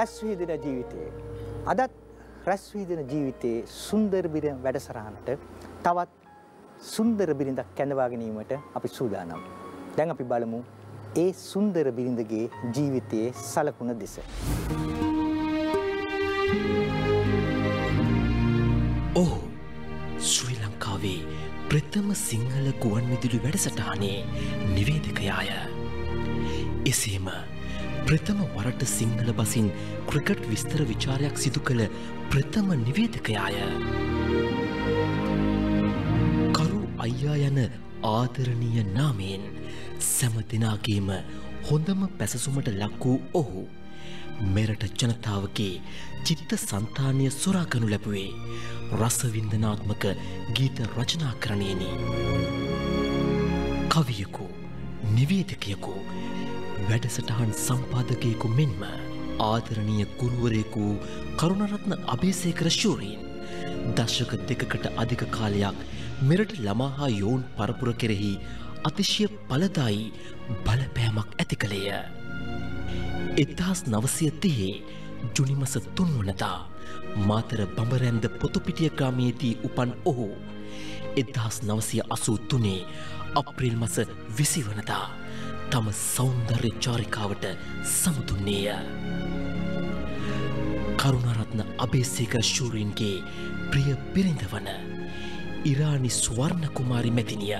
රැස් විහිදෙන ජීවිතයේ අදත් රැස් විහිදෙන ජීවිතයේ සුන්දර බිරිඳ වැඩසටහනට තවත් සුන්දර බිරිඳක් කැඳවා ගැනීමට අපි සූදානම්. දැන් අපි බලමු ඒ සුන්දර බිරිඳගේ ජීවිතයේ සලකුණ දෙස. ඔහු ශ්‍රී ලංකාවේ ප්‍රථම සිංහල ගුවන් විදුලි වැඩසටහනේ නිවේදකයාය. එසේම ප්‍රථම වරට සිංහල බසින් ක්‍රිකට් විස්තර විචාරයක් සිදු කළ ප්‍රථම නිවේදකයාය. කරු අයියා යන ආදරණීය නාමයෙන් සැම දෙනාගේම හොඳම පැසසුමට ලක් වූ ඔහු මෙරට ජනතාවගේ චිත්ත සන්තානය සොරාගනු ලැබුවේ රසවින්දනාත්මක ගීත රචනා කරණයනි. කවියකු නිවේදකයකු වැඩසටහන් සම්පාදකයකු මෙන්ම ආදරණීය ගුරුවරයෙකු කරුණරත්න අභේසේකර ශූරීන් දශක දෙකකට අධික කාලයක් මෙරට ළමා හා යෝන් පරපුර කෙරෙහි අතිශය පලදායි බලපෑමක් ඇති කළේය. එදහස් නවසය තියේ ජුනිමස තුන්වනතා මාතර බඹරැන්ද පොතුපිටිය ග්‍රාමයේදී උපන් ඔහු එදහස් නවසය අසූ තුනේ අප්‍රිල් මස විසිවනදා තම සෞන්දර්ය චාරිකාවට සමුතුන්නේය. කරුණරත්න අබේසේක ශූරීන්ගේ ප්‍රිය පිරිඳ වන ඉරානි ස්වර්ණ කුමාරි මැතිනිය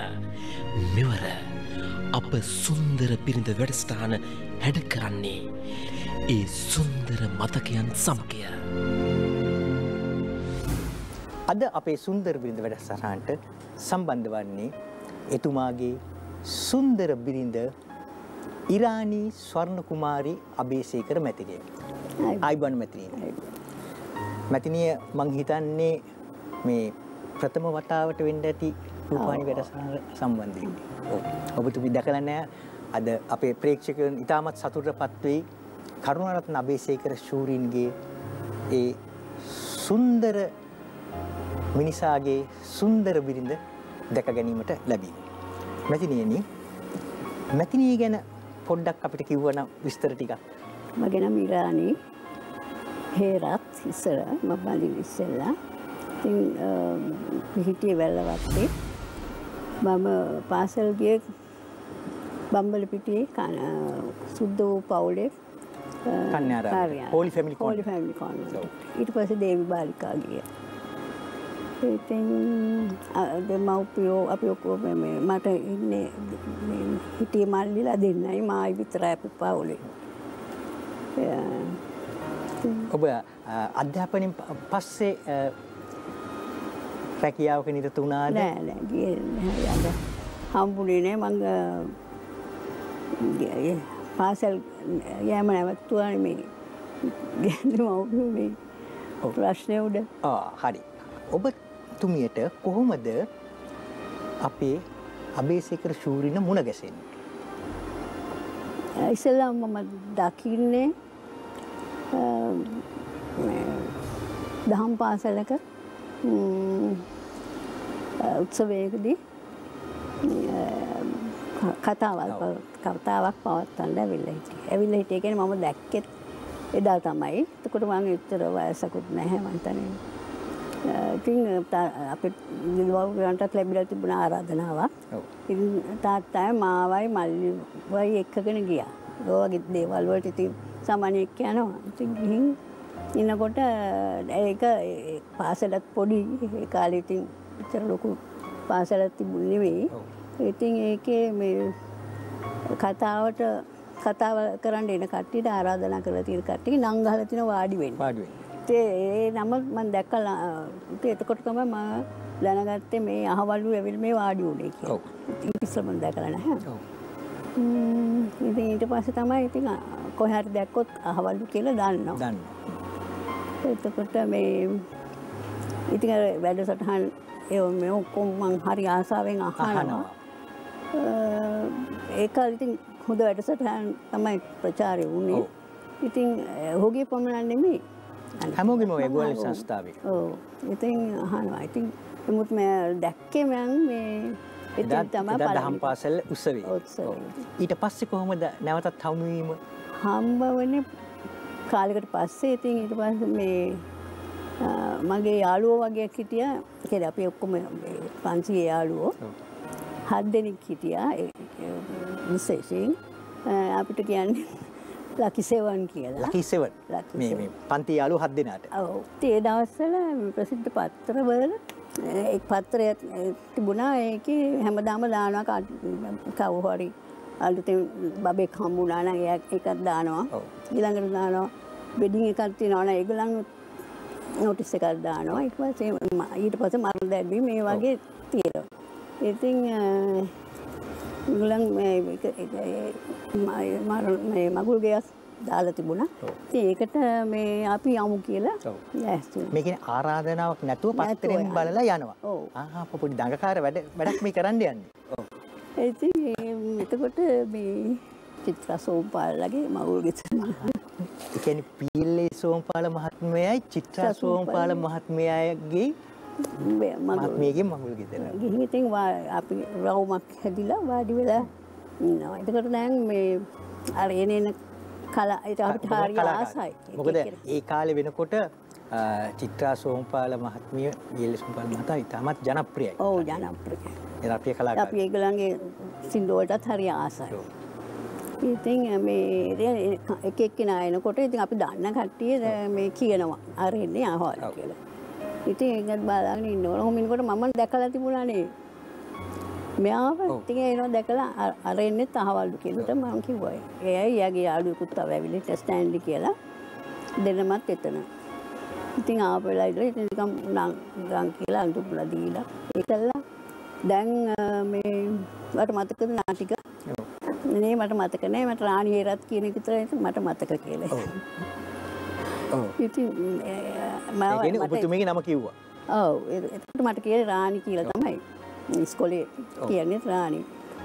මෙවර අප සුන්දර පිරිඳ වැඩස්ථාන හැඩ කරන්නේ ඒ සුන්දර මතකයන් සමකය. අද අපේ සුන්දර බිරිඳ වැඩසටහනට සම්බන්ධ වන්නේ එතුමාගේ සුන්දර බිරිඳ ඉරානී ස්වර්ණ කුමාරි අබේසේකර මැතිනිය. ආයිබන් මැතිනිය. මැතිනිය මං හිතන්නේ මේ ප්‍රථම වතාවට වෙන්න ඇති රූපානි වැඩසටහන සම්බන්ධයෙන්. ඔබතුමි දැකලා නැහැ අද අපේ ප්‍රේක්ෂකයන් ඉතාමත් සතුටටපත් වෙයි කරුණාරත්න අබේසේකර ශූරීන්ගේ ඒ සුන්දර මිනිසාගේ සුන්දර බිරිඳ දැක ගැනීමට ලැබීම. මැතිනියනි මැතිනිය ගැන පොඩ්ඩක් අපිට කිව්වනම් විස්තර ටිකක්. මගේ නම ඉරානි හේරත් ඉස්සර මම බලින් ඉස්සෙල්ලා. ඉතින් පිහිටියේ වැල්ලවත්තේ මම පාසල් ගියේ බම්බල පිටියේ සුද්ධ වූ පවුලේ කන්‍යාරාම holy family holy family convent. ඊට පස්සේ දේවි බාලිකා ගියා. ඉතින් දෙමව්පියෝ අපි ඔක්කොම මට ඉන්නේ හිටියේ මල්ලිලා දෙන්නයි මායි විතරයි අපි පවුලේ. ඔබ අධ්‍යාපනයෙන් පස්සේ රැකියාවක නිරත වුණාද? නෑ නෑ ගියේ නෑ. හම්බුනේ නෑ මං පාසල් යෑම නැවත්තුවා මේ ගැඳ මව්පියෝ මේ ප්‍රශ්නය උඩ. ආ හරි. ඔබ තුමියට කොහොමද අපේ අබේසේකර ශූරින මුණ ගැසෙන්නේ? ඉස්සෙල්ලා මම දකින්නේ දහම් පාසලක උත්සවයකදී කතාවක් කතාවක් පවත්වන්න ඇවිල්ලා හිටියේ. ඇවිල්ලා හිටියේ කියන්නේ මම දැක්කෙත් එදා තමයි. එතකොට මම උත්තර වයසකුත් නැහැ මං තනියම. ඉතින් අපේ දිලවන්ටත් ලැබිලා තිබුණ ආරාධනාවක්. ඉතින් තාත්තා මාවයි මල්ලිවයි එක්කගෙන ගියා. වගේ දේවල් වලට ඉතින් සාමාන්‍යයක් යනවා. ඉතින් ගිහින් ඉන්නකොට ඒක පාසලත් පොඩි ඒ කාලේ ඉතින් විතර ලොකු පාසලක් තිබුණ නෙවෙයි. ඉතින් ඒකේ මේ කතාවට කතාව කරන්න එන කට්ටියට ආරාධනා කරලා තියෙන කට්ටිය නම් ගහලා තින වාඩි වෙන්න. වාඩි වෙන්න. ඒ නම මම දැක්කලා එතකොට තමයි මම දැනගත්තේ මේ අහවලු ඇවිල් මේ වාඩි වුණේ කියලා. ඔව්. ඉතින් මම දැකලා නැහැ. ඔව්. ඉතින් ඊට පස්සේ තමයි ඉතින් කොහේ හරි දැක්කොත් අහවලු කියලා දන්නවා. දන්නවා. එතකොට මේ ඉතින් වැඩසටහන් ඒ මේ ඔක්කොම මං හරි ආසාවෙන් අහනවා. ඒක ඉතින් හොඳ වැඩසටහන් තමයි ප්‍රචාරය වුණේ. ඉතින් ඔහුගේ පමණක් නෙමෙයි. හැමෝගෙම ගෝල සංස්ථාවේ. ඉතින් අහනවා. ඉතින් නමුත් මම දැක්කේ මම මේ දහම් පාසල් උත්සවේ. ඊට පස්සේ කොහොමද නැවතත් හමු වීම? හම්බ වෙන්නේ කාලෙකට පස්සේ. ඉතින් ඊට පස්සේ මේ මගේ යාළුවෝ වගේ හිටිය. කෙර අපි ඔක්කොම පන්සිගේ යාළුවෝ. හත් දෙනෙක් හිටියා. විශේෂයෙන්. අපිට කියන්නේ ලකිසෙවන් කියලා. ලකි සෙවන් Lucky මේ මේ පන්ති යාලු හත් දෙනාට. ඔව්. ඒ දවස්වල ප්‍රසිද්ධ පත්තරවල එක් පත්තරයක් තිබුණා. ඒකේ හැමදාම දානවා කව්- කවු හරි අලුතෙන් බබෙක් එයා එකක් දානවා. ඔව්. ඊළඟට දානවා වෙඩින් එකක් තියෙනවා නම් ඒගොල්ලන් නොටිස් එකක් දානවා. ඊට පස්සේ ම- ඊට පස්සේ මරණ දැබ්බි මේ වගේ තියෙනවා. ඉතින් අ, මගුල් ගයක් දාලා තිබුණා. ඉතින් ඒකට මේ අපි යමු කියලා. ලෑස්ති වුණා. මේකෙන ආරාධනාවක් නැතුව පත්තරෙන්. බලලා යනවා ඔව්. ආ පොඩි දඟකාර වැඩ වැඩක් මේ කරන්න යන්නේ ඔව් ඉතින් එතකොට මේ චිත්‍ර සෝම්පාලගේ මවුල් ගෙත ඒ කියන්නේ පීල්ලේ සෝම්පාල මහත්මයයි චිත්‍රා සෝම්පාල මහත්මයාගේ මහත්මියගේ මඟුල් ගෙදර ගිහින් ඉතින් අපි රවුමක් හැදිලා වාඩි වෙලා ඉන්නවා. එතකොට දැන් මේ අර එන එන කලා ඊට අපිට හරි. ආසයි. මොකද ඒ කාලේ වෙනකොට චිත්‍රා සෝම්පාල මහත්මිය පීල්ලේ සෝම්පාල මහතා ඉතාමත් ජනප්‍රියයි ඔව් ජනප්‍රිය. ජනප්‍රිය කලාකාරයි අපි ඒගොල්ලන්ගේ සින්දු වලටත් හරි ආසයි. ඉතින් මේ එක එක්කෙනා එනකොට ඉතින් අපි දන්න කට්ටිය මේ කියනවා අර එන්නේ ආහාර ඔව්. කියලා. ඉතින් ඒකත් බලාගෙන ඉන්නකොට ඔහොම ඉන්නකොට මම දැකලා තිබුණානේ. මෙයාව. ඉතින් එනවා දැකලා අර- අර එන්නේ තහවලු කියනට මම කිව්වා. එයයි යාගේ යාළුවෙකුත් තව ඇවිල්ලා ටෙස්ටෑන්ඩි කියලා දෙන්නමත් එතන. ඉතින් ආපෙලා ඉඳලා ඉතින් නිකන් නම් කියලා අඳුපුලා දීලා ඒකල්ලා දැන් මේ මට මතකද නාටික. නේ මට මතක නෑ මට රාණි හේරත් කියන එක විතරයි මට මතක කියලා. ඔව්. ඉතින් මම ඔබතුමීගේ නම කිව්වා ඔව් එතකොට මට කියන්නේ රාණි කියලා තමයි ඉස්කෝලේ කියන්නේ රාණි.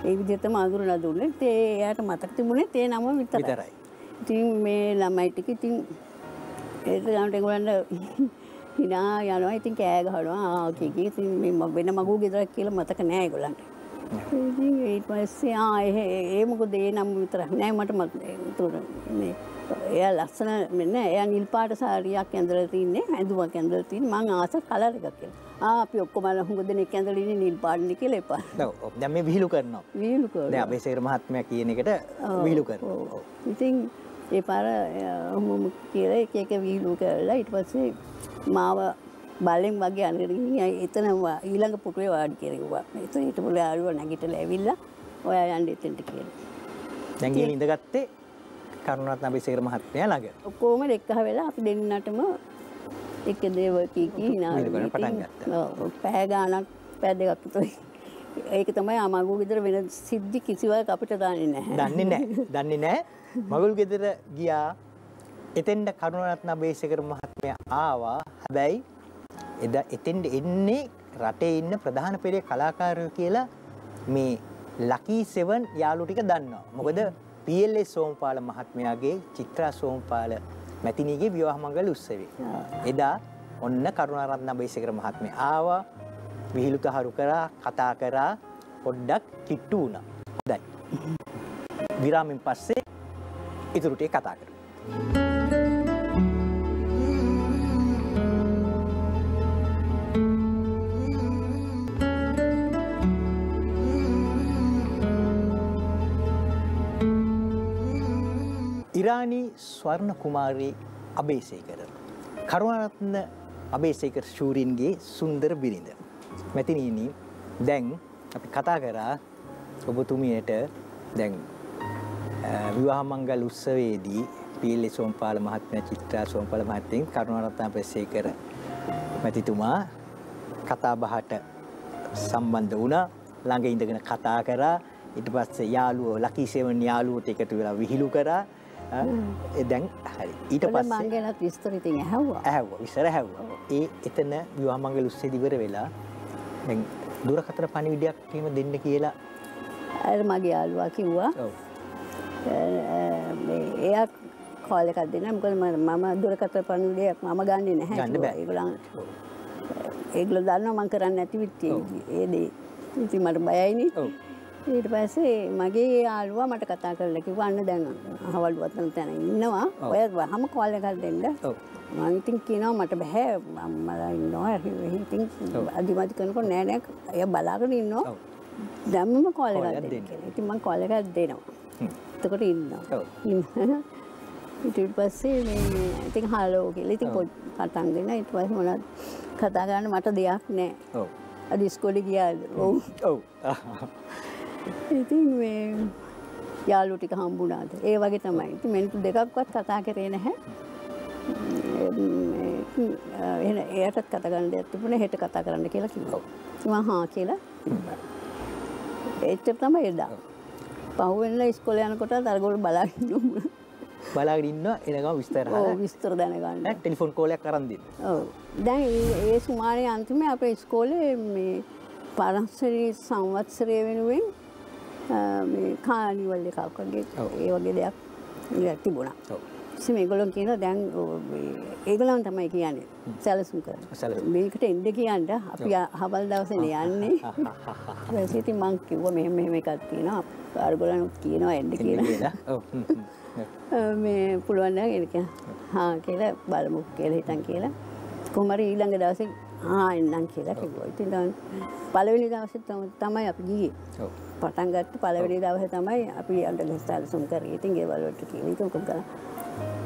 ඒ විදිහටම අඳුරලා දුන්නේ. ඒ එයාට මතක තිබුණේ ඒ නම විතරයි. ඉතින් මේ ළමයි ටික ඉතින් ඒක ළමට ඒගොල්ලන්ට හිනා යනවා ඉතින් කෑ ගහනවා ආ කී කී ඉතින් මේ ම- වෙන මගුල් ගෙදරක් කියලා මතක නෑ ඒගොල්ලන්ට. ඉතින් ඊට පස්සේ ආ ඒ මොකද ඒ නම විතරක් නෑ මට මතක මේ එයා ලස්සන මෙන්න එයා නිල් පාට සාරියක් ඇඳලා තින්නේ ඇඳුමක් ඇඳලා තින්නේ මං ආස කලර් එකක් කියලා. අපි ඔක්කොම හුඟ දෙනෙක් ඇඳලා ඉන්නේ නිල් පාටනේ කියලා එපා. ඔව්. දැන් මේ විහිළු කරනවා වීලු කරනවා. දැන් අබේසේකර මහත්මයා කියන එකට විහිළු කරනවා. ඉතින් ඒ පාර හොම කියලා එක එක වීලු කරලා ඊට පස්සේ මාව බලෙන් වගේ අනගෙන එතන ඊළඟ පුටුවේ වාඩි කෙරෙව්වා. එතන ඊට පොළ ආරුව නැගිටලා ඇවිල්ලා ඔයා යන්න එතෙන්ට කියලා. දැන් ගිහින් ඉඳගත්තේ කරුණාරත්න අබේසේකර මහත්මයා ළඟ ඔක්කොම එක්ක වෙලා අපි දෙන්නටම එක දේව කී කී වෙලා පටන් ඉතින් ඔව් පැය ගාණක් පැය දෙකක් විතර ඒක තමයි අමගු ගෙදර වෙන සිද්ධි කිසිවක් අපිට දන්නේ නැහැ. දන්නේ නැහැ. දන්නේ නැහැ. මගුල් ගෙදර ගියා. එතෙන්ට කරුණාරත්න අබේසේකර මහත්මයා ආවා. හැබැයි එදා එතෙන්ට එන්නේ රටේ ඉන්න ප්‍රධාන පෙරේ කලාකාරයෝ කියලා මේ ලකී 7 යාළු ටික දන්නවා. මොකද PLS සෝම්පාල මහත්මයාගේ චිත්‍රා සෝම්පාල මැතිණියගේ විවාහ මංගල උත්සවයේ. එදා ඔන්න කරුණාරත්න අබේසේකර මහත්මයා ආවා. විහිළු තහරු කරා, කතා කරා, පොඩ්ඩක් කිට්ටු වුණා. හොඳයි. විරාමෙන් පස්සේ ඉතුරු ටික කතා කරමු. ඉරානී ස්වර්ණ කුමාරී අබේසේකර. කරුණාරත්න අබේසේකර ශූරින්ගේ සුන්දර බිරිඳ. මැතිනීනි දැන් අපි කතා කරා ඔබතුමියට දැන් අ, විවාහ මංගල උත්සවයේදී පීලි සෝම්පාල මහත්මයා චිත්‍රා සෝම්පාල මහත්මිය කරුණාරත්න අබේසේකර මැතිතුමා කතා බහට සම්බන්ධ වුණා ළඟ ඉඳගෙන කතා කරා ඊට පස්සේ යාළුවෝ ලකී සෙවන් යාළුවෝට එකතු වෙලා විහිළු කරා අ, ඒ දැන් හරි. ඊට පස්සේ ගැනත් විස්තර ඉතින් ඇහුවා. ඇහැව්වා විසර ඇහැව්වා ඒ එතන විවාහ මංගල උත්සවයේදී ඉවර වෙලා දැන් දුරකථන පණිවිඩයක් එහෙම දෙන්න කියලා අර මගේ යාළුවා කිව්වා. එයා කෝල් එකක් දෙන්න. මොකද මම මම දුරකථන පණිවිඩයක් මම ගන්නෙ නැහැ ගන්න. බෑ. ඒගොල්ලන්. ඒගොල්ලෝ දන්නවා මං කරන්නේ නැති විත්ති ඒ දේ. ඉතින් මට බයයිනේ ඊට පස්සේ මගේ යාළුවා මට කතා කරලා කිව්වා අන්න දැන් අහවල් වතන තැන ඉන්නවා. ඔය වහම කෝල් එකක් දෙන්න. මම ඉතින් කියනවා මට බෑ. අම්මලා ඉන්නවා. ඉතින් අදිමදි කරනකොට නෑ නෑ. එයා බලාගෙන ඉන්නවා. ඔව්. දැම්මම කෝල් එකක් දෙන්න. ඉතින් මම කෝල් එකක් දෙනවා. එතකොට ඉන්නවා. ඊට පස්සේ මේ ඉතින් හලෝ කියලා. ඉතින්. පොඩ් පටන් දෙන්න ඊට පස්සේ මොනවද කතා කරන්න මට දෙයක් නෑ. ඔව්. අද ඉස්කෝලේ ගියාද ඔව්. ඔව්. ඉතින් මේ යාළු ටික හම්බුණාද ඒ වගේ තමයි. ඉතින් මිනිත්තු දෙකක්වත් කතා කරේ නැහැ. එයාටත් කතා කරන්න දෙයක් තිබුණේ හෙට කතා කරන්න කියලා කිව්වා. මම හා කියලා. එච්චර තමයි එදා. පහුවෙන්න ඉස්කෝලේ යනකොට අරගොල්ලෝ බලාගෙන ඉන්නවා. බලාගෙන ඉන්නවා එනගම විස්තර විස්තර දැනගන්න. ටෙලිෆෝන් කෝලයක්. ඔව්. දැන් ඒ- ඒ සුමානේ අන්තිමේ අපේ ඉස්කෝලේ මේ පරස්සරි සංවත්සරය වෙනුවෙන් මේ කානිවල් එකක් වගේ. ඒ වගේ දෙයක් තිබුණා. මේගොල්ලෝ කියන දැන් ඔව් මේ ඒගොල්ලන් තමයි කියන්නේ සැලසුම්. සැලසුම්. මේකට එන්න කියන්න අපි හවල් දවසේ යන්නේ. ඉතින් මං කිව්වා මෙහෙම මෙහෙම එකක් තියෙනවා. අරගොල්ලන් කියනවා එන්න කියලා. මේ පුළුවන් නම් එනක හා කියලා බලමු කියලා හිතන් කියලා කොහොම හරි ඊළඟ දවසේ ආ එන්නම් කියලා කිව්වා. ඉතින් පළවෙනි දවසේ තම- තමයි අපි ගියේ. ඔව්. පටන් ගත්ත පළවෙනි දවසේ තමයි අපි අnder ගස්තාලසුම් කරේ. ඉතින් ගෙවල් වලට කියලා. ඉතින් කොහොමද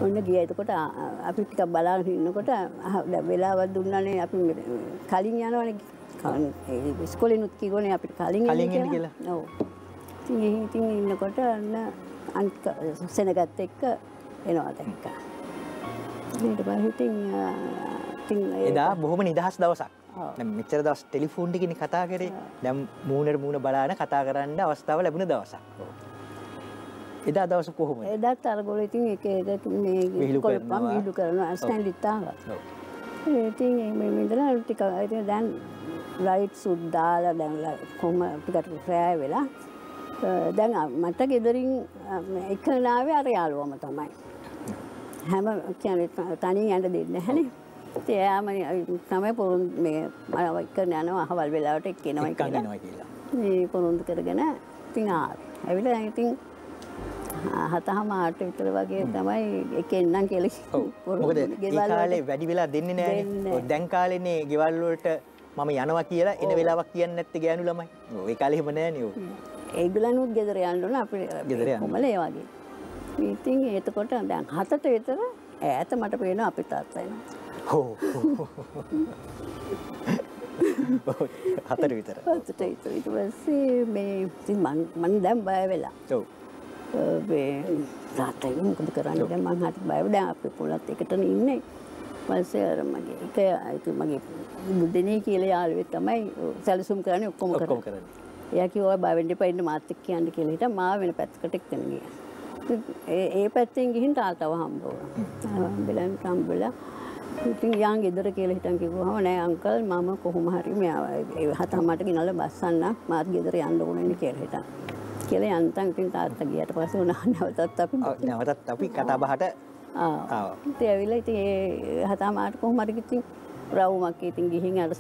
ඔන්න ගියා. එතකොට අපි ටිකක් බලාගෙන ඉන්නකොට වෙලාවක් දුන්නානේ අපි කලින් යනවනේ. ඉස්කෝලේනුත් කිව්වනේ අපිට කලින් එන්න කියලා. ඔව්. ඉතින් එහෙ ඉතින් ඉන්නකොට අන්න අනිත් සෙනගත් එක්ක එනවා දැක්කා. ඊට පස්සේ ඉතින් එදා බොහොම නිදහස් දවසක්. මෙච්චර දවස් ටෙලිෆෝන් එකකින් කතා කරේ. දැන් මූණට මූණ බලාන කතා කරන්න අවස්ථාව ලැබුණ දවසක්. එදා දවස කොහොමද? එදත් අරගොල්ලෝ ඉතින් එක එක විහිළු කොල්පම් කරනවා ස්ටෑන්ඩ් ඉතාවා. ඔව්. ඉතින් මේ ඉඳලා ටික ඉතින් දැන් ලයිට් සුත් දාලා දැන් ල- කොහොම ටිකට රෑ වෙලා දැන් මට ගෙදරින් එකනාවේ අර යාළුවම තමයි. හැම කියන්නේ ත- තනියෙන් යන්න දෙන්නේ නැහනේ. ඉතින් එයාම තමයි පොරුන් මේ මම එක්කන යනවා අහවල් වෙලාවට කියලා. එනවා කියලා. මේ පොරොන්දු කරගෙන ඉතින් ආවේ. ඇවිල්ලා දැන් ඉතින් හතහම ආට විතර වගේ තමයි ඒ ගෙවල් වලට. කාලේ වැඩි වෙලා දෙන්නේ දෙන්නේ නැහැ. ඔව් දැන් කාලේනේ ගෙවල් වලට මම යනවා කියලා එන වෙලාවක් කියන්නේ නැත්තේ ගෑනු ළමයි. ඒ කාලේ එහෙම නැහනේ ඔව්. ඒගොල්ලනුත් ගෙදර යන්න ඕන අපි ගෙදර. කොමල ඒ වගේ. ඉතින් එතකොට දැන් හතට විතර ඈත මට පේනවා අපි තාත්තා එනවා. හෝ. ඔව්, හතර විතර. හතට විතර ඊට පස්සේ මේ ඉතින් මං මං දැන් බය වෙලා. ඔව්. මේ තාත්තයි මොකද කරන්නේ දැන් මං හරි බය දැන් අපි පොලත් එකටනේ ඉන්නේ පස්සේ අර මගේ එක ඉතින් මගේ බුද්ධනේ කියලා යාළුවෙක් තමයි සැලසුම් කරන්නේ ඔක්කොම ඔක්කොම කරන්නේ කරන්නේ. එයා කිව්වා බය වෙන්න එපා ඉන්න මාත් එක්ක යන්න කියලා හිටා මාව වෙන පැත්තකට එක්කන ගියා ඉතින් ඒ ඒ පැත්තෙන් ගිහින් තාත්තව හම්බ වුණා හම්බෙලා හම්බෙලා ඉතින් යාන් ගෙදර කියලා හිටන් කිව්වම නෑ අංකල් මම කොහොම හරි මෙයාව ඒ හතම මට ගෙනල්ලා බස්සන්න මාත් ගෙදර යන්න ඕනේ කියලා හිටන් කියලා යන්තම් ඉතින් තාත්තා ගියට පස්සේ උනා නැවතත් අපි නැවතත් අපි කතා බහට ආවා. ඉතින් ඇවිල්ලා ඉතින් ඒ හතමාට කොහොම හරි ඉතින් රවුමක් ඉතින් ගිහින් අර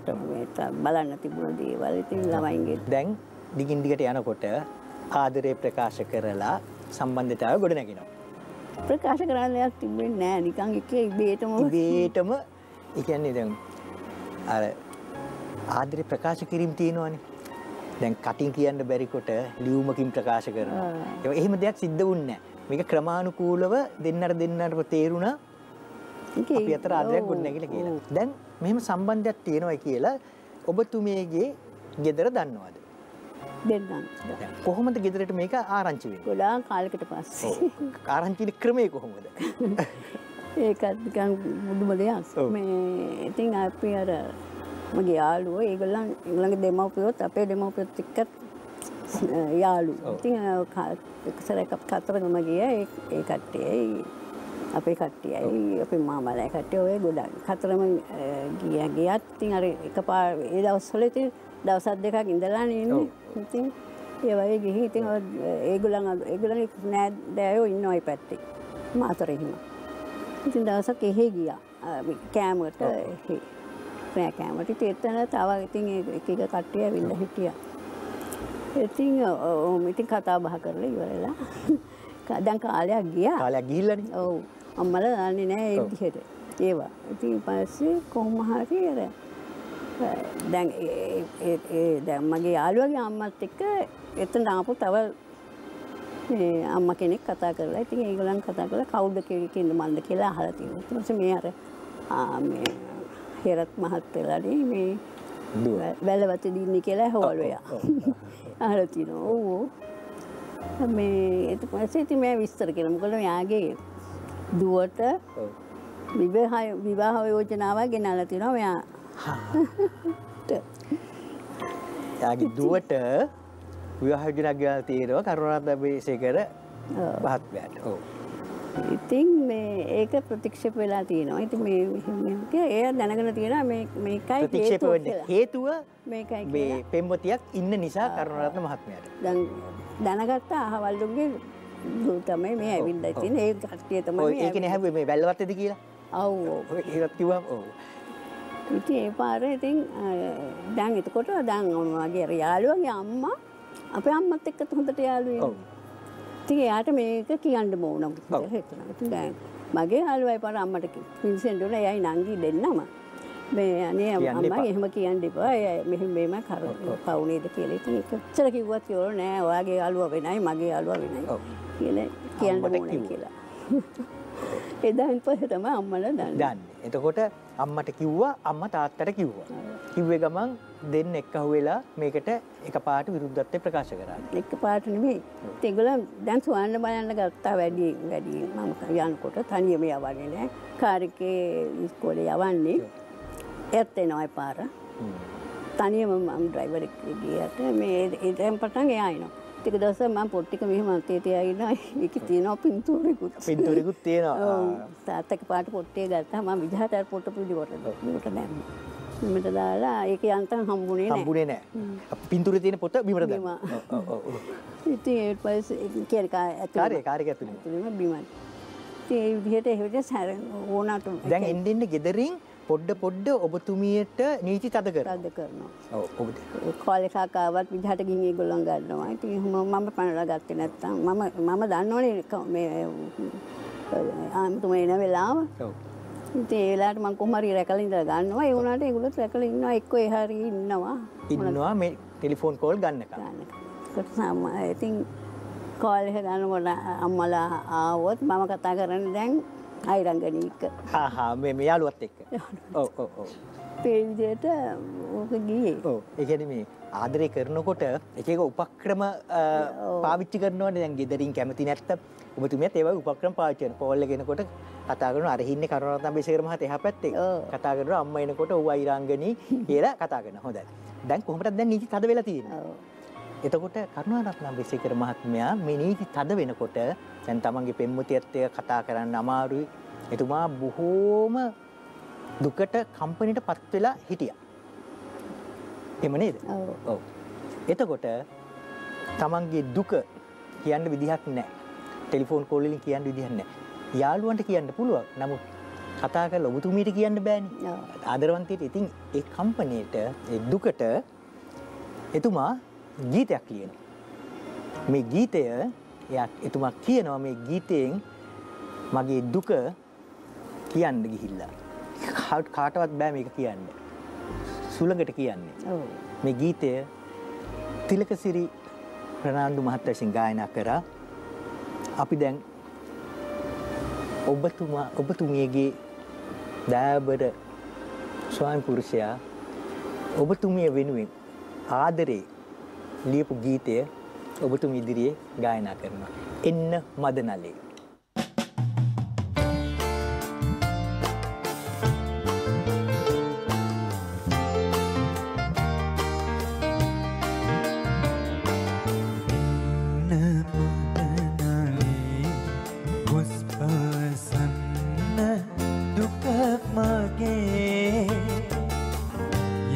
බලන්න තිබුණ දේවල් ඉතින් ළමයින්ගේ දැන් දිගින් දිගට යනකොට ආදරේ ප්‍රකාශ කරලා සම්බන්ධතාවය ගොඩ නැගෙනවා. ප්‍රකාශ කරන්න දෙයක් තිබෙන්නේ නැහැ නිකන් එක ඉබේටම ඉබේටම ඒ කියන්නේ දැන් අර ආදරේ ප්‍රකාශ කිරීම තියෙනවනේ. දැන් කටින් කියන්න බැරි කොට ලියුමකින් ප්‍රකාශ කරනවා. එහෙම දෙයක් සිද්ධ වුණේ නැහැ. මේක ක්‍රමානුකූලව දෙන්නට දෙන්නට තේරුණා අපි අතර ආදරයක් ගොඩනැගිලා කියලා. දැන් මෙහෙම සම්බන්ධයක් තියෙනවා කියලා ඔබතුමියගේ ගෙදර දන්නවද? දෙන්නම් දැන් කොහොමද ගෙදරට මේක ආරංචි වෙන්නේ? ගොඩාක් කාලෙකට පස්සේ ඔව්. ආරංචි වෙන ක්‍රමය කොහොමද? ඒකත් නිකන් මුදුම දෙයක්. මේ ඉතින් අපි අර මගේ යාළුවෝ ඒගොල්ලන් ඒගොල්ලන්ගේ දෙමව්පියොත් අපේ දෙමව්පියොත් එක්ක යාළු. ඔව්. ඉතින් එකසරයක් කතරගම ගියා ඒ කට්ටියයි අපේ කට්ටියයි අපේ මාමලා කට්ටිය ඔය ගොඩක් කතරම ගියා ගියත් ඉතින් අර එකපාර ඒ දවස්වල ඉතින් දවස් දෙකක් ඉඳලානේ ඉන්නේ. ඉතින් ඒ වගේ ගිහින් ඉතින් ඒගොල්ලන් ඒගොල්ලන් නෑ දෑයෝ ඉන්නවා ඒ පැත්තේ. මාතර එහෙම. ඉතින් දවසක් එහෙ ගියා. කෑමකට එහෙ. රෑ කෑමට ඉතින් එතන තව ඉතින් එක එක කට්ටිය ඇවිල්ලා හිටියා. ඉතින් ඔව් ඉතින් කතා බහ කරලා ඉවරලා දැන් කාලයක් ගියා. කාලයක් ගිහිල්ලානේ. ඔව් අම්මලා දන්නේ නැහැ ඒ. විදිහට. ඒවා. ඉතින් පස්සේ කොහොම හරි අර දැන් දැන් මගේ යාළුවගේ අම්මත් එක්ක එතන ආපු තව මේ අම්මා කෙනෙක් කතා කරලා ඉතින් ඒගොල්ලන් කතා කරලා කවුද කෙනෙක්ද මන්ද කියලා අහලා තියෙනවා. ඊට පස්සේ මේ අර මේ හේරත් මහත්තයලානේ මේ. වැලවත දින්නේ කියලා හොවල් එයා. අහලා තිනවා. ඔව්. මේ ඊට පස්සේ ඉතින් මම විස්තර කළා. මොකද මෙයාගේ දුවට. විවාහ විවාහ යෝජනාවක් ගෙනල්ලා තිනවා මෙයා. යාගේ දුවට විවාහ යෝජනා ගෙනල්ලා තියෙනවා කරුණාරත්න අබේසේකර මහත්මයාට. ඔව්. ඉතින් මේ ඒක ප්‍රතික්ෂේප වෙලා තියෙනවා. ඉතින් මේ මේක එයා දැනගෙන තියෙනවා මේ මේකයි ප්‍රතික්ෂේප හේතුව වෙන්න. හේතුව මේකයි මේ. පෙම්වතියක් ඉන්න නිසා කරුණාරත්න මහත්මයාට. දැන් දැනගත්ත අහවල්ලුගේ දූ තමයි මේ ඇවිල්ලා තියෙන්නේ. ඒ කට්ටිය තමයි ඔය මේ ඒකනේ හැබුවේ මේ වැල්ලවත්තේද කියලා. ඔව් ඔව්. ඔය ඒකත් කිව්වම ඔව්. ඉතින් ඒ පාර ඉතින් දැන් එතකොට දැන් මගේ අර යාළුවගේ අම්මා අපේ අම්මත් එක්ක හොඳට. ඔව්. ඉතින් එයාට මේක කියන්න. ඉතින් දැන් මගේ යාළුවයි පාර අම්මට පින්සෙන්ඩ් වල එයයි නංගි දෙන්නම මේ අනේ අම්මා. එහෙම කියන්න එපා. එයා මෙහෙම මෙහෙම කර පවුනේද කියලා. ඉතින් ඒක කොච්චර කිව්වත් යෝල නෑ. ඔයාගේ යාළුවා වෙනයි මගේ යාළුවා වෙනයි. කියලා කියන්න ඕනේ. කියලා. එදාන් පස්සේ තමයි අම්මලා දන්නේ. දන්නේ. එතකොට අම්මට කිව්වා අම්මා තාත්තට කිව්වා. කිව්වේ ගමන් දෙන්න එක්කහුව වෙලා මේකට එකපාරට විරුද්ධත්වය ප්‍රකාශ කරා. එක පාට නෙමෙයි. ඒගොල්ලන් දැන් සුවන්න බලන්න ගත්තා වැඩි වැඩි මම යනකොට තනියම යවන්නේ නෑ. කාර් එකේ ඉස්කෝලේ යවන්නේ. එත් එනවා පාර. තනියම මම ඩ්‍රයිවර් එක්ක ගියට මේ දැන් පටන් එයා එනවා. ටික දවසක් මම පොට්ටික මෙහෙම අතේ තියාගෙන ඒකේ තියෙනවා පින්තූරෙකුත්. පින්තූරෙකුත් තියෙනවා. තාත්තගේ පාට පොට්ටිය ගත්තා මම විජහට අර පොට පිළිවෙලට මෙකට දැම්මා. මෙමෙට දාලා ඒක යන්තම් හම්බුනේ නෑ. හම්බුනේ නෑ. පින්තූරේ තියෙන පොත බිමට බිම. දැම්මා. ඔව් ඔව්. ඉතින් ඒ පස්සේ කියන්නේ කා ඇතුළේ කාර්යය කාර්යය ඇතුළේ. ඇතුළේම බිමයි. ඉතින් ඒ විදිහට ඒ විදිහට ඕනට දැන් එන්න එන්න ගෙදරින් පොඩ්ඩ පොඩ්ඩ ඔබතුමියට නීති තද කර. රද්ද කරනවා. ඔව් ඔබට. කෝල් එකක් ආවත් විදිහට ගිහින් ඒගොල්ලන් ගන්නවා. ඉතින් මම පනලා ගත්තේ නැත්තම් මම මම දන්නවනේ මේ ආමතුමා එන වෙලාව. ඔව්. ඉතින් ඒ වෙලාවට මම කොහොම හරි රැකලා ඉඳලා ගන්නවා. ඒ වුණාට ඒගොල්ලොත් රැකලා ඉන්නවා. එක්ක ඒ හරි ඉන්නවා. ඉන්නවා මේ ටෙලිෆෝන් කෝල්. ගන්න. ඒකට සම ඉතින් කෝල් එක ගන්නකොට අම්මලා ආවොත් මම කතා කරන්නේ දැන් අයිරංගනීක. හා මේ යාළුවත් එක්ක. ඔව් ඔව් ඔව්. විදිහට ඕක ගියේ. ඔව් කියන්නේ මේ ආදරය කරනකොට එක එක උපක්‍රම පාවිච්චි කරනවනේ දැන් ගෙදරින් කැමති නැත්තම් ඔබතුමියත් ඒ වගේ උපක්‍රම පාවිච්චි කරන කෝල් එක එනකොට කතා කරනවා අර හින්නේ කරුණාරත්න බේසේකර මහත්තයා එහා පැත්තේ ඔව්. කතා කරනවා අම්මා එනකොට ඌ අයිරාංගනී කියලා කතා කරනවා හොඳයි දැන් කොහොමද දැන් නීති තද වෙලා තියෙන්නේ ඔව්. එතකොට කරුණාරත්න බේසේකර මහත්මයා මේ නීති තද වෙනකොට දැන් තමන්ගේ පෙම්වතියත් එක්ක කතා කරන්න අමාරුයි එතුමා බොහෝම දුකට කම්පැනිට පත් වෙලා හිටියා එහෙම නේද ඔව්. එතකොට තමන්ගේ දුක කියන්න විදිහක් නැහැ. ටෙලිෆෝන් කෝල් වලින් කියන්න විදිහක් නැහැ. යාළුවන්ට කියන්න පුළුවන්. නමුත් කතා කරලා ඔබතුමීට කියන්න බෑනේ. ඔව්. ආදරවන්තයට ඉතින් ඒ කම්පැනිට ඒ දුකට එතුමා ගීතයක් ලියනවා. මේ ගීතය එයා එතුමා කියනවා මේ ගීතයෙන් මගේ දුක කියන්න ගිහිල්ලා. කා- කාටවත් බෑ මේක කියන්න. සුළඟට කියන්නේ. මේ ගීතය තිලකසිරි ප්‍රනාන්දු මහත්තයා විසින් ගායනා කරා. අපි දැන් ඔබතුමා ඔබතුමියගේ දයාබර ස්වාමි පුරුෂයා ඔබතුමිය වෙනුවෙන් ආදරේ ලියපු ගීතය ඔබතුමිය ඉදිරියේ ගායනා කරනවා. එන්න මදනලේ. නමනලේ ගොස් පවසන්න දුක මගේ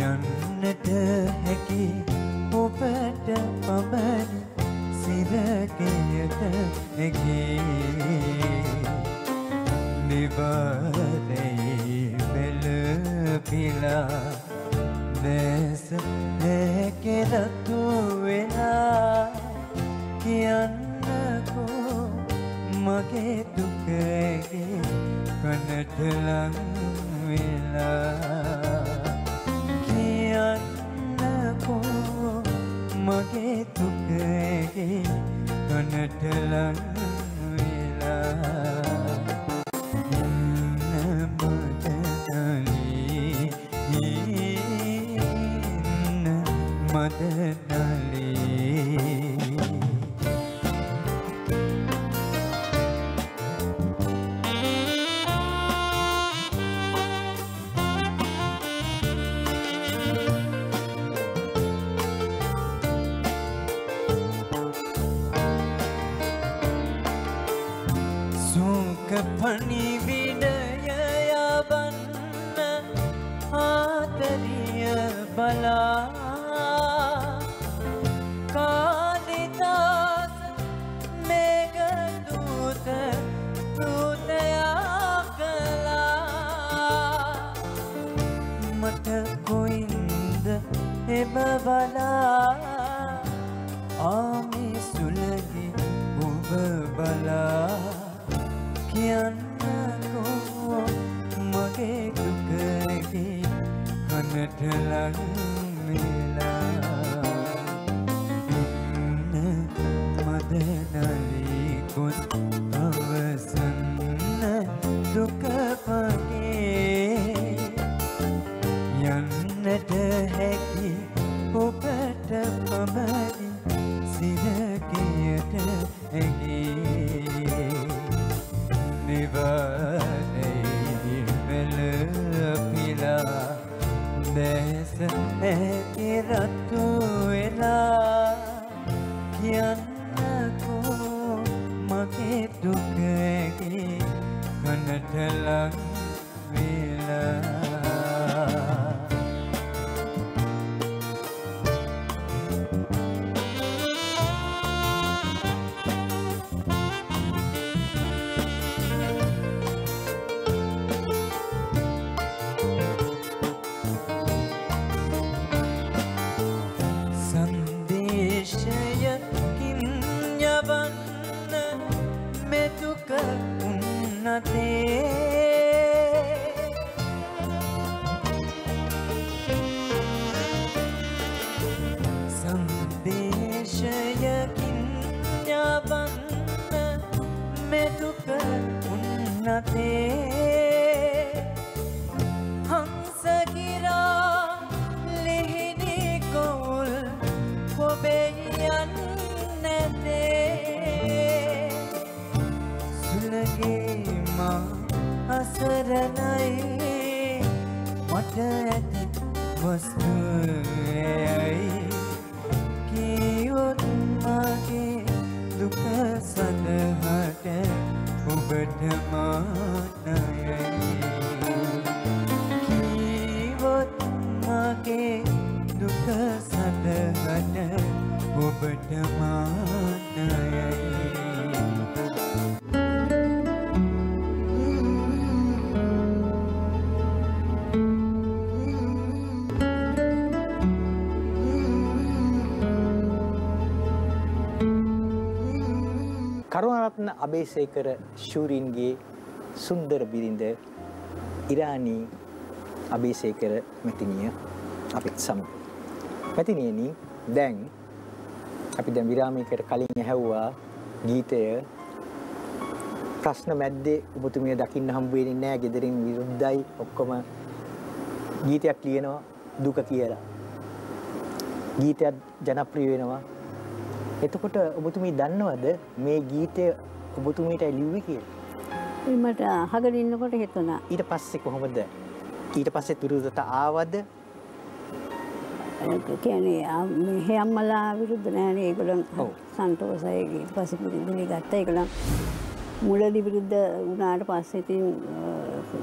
යන්නට හැකි ගී නිවරයි වෙල පිලා දැස හැකෙරතු වෙලා කියන්නකෝ මගේ දුකගේ කනට ලං වෙලා කියන්නකෝ මගේ දුකගේ කනට ලං වෙලා මගේ දුකගේ කනට ලංවෙලා was අබේසේකර ශූරීන්ගේ සුන්දර බිරිඳ ඉරානී අබේසේකර මෙතිනිය අපිත් සමග. මෙතිනියනි දැන් අපි දැන් විරාමයකට කලින් ඇහැව්වා ගීතය ප්‍රශ්න මැද්දේ ඔබතුමිය දකින්න හම්බ වෙන්නේ නැහැ gederin විරුද්ධයි ඔක්කොම ගීතයක් ලියනවා දුක කියලා. ගීතයක් ජනප්‍රිය වෙනවා එතකොට ඔබතුමී දන්නවද මේ ගීතය ඔබතුමීට ලිව්වේ කියලා? මට අහගෙන ඉන්නකොට හිතුණා ඊට පස්සේ කොහොමද? ඊට පස්සේ විරුද්ධතා ආවද? කියන්නේ මෙහෙ අම්මලා විරුද්ධ නෑනේ ඒගොල්ලන්. සන්තෝෂයි ඊට පස්සේ පිළිදෙලි ගත්තා ඒගොල්ලන් මුලදී විරුද්ධ වුණාට පස්සේ ඉතින්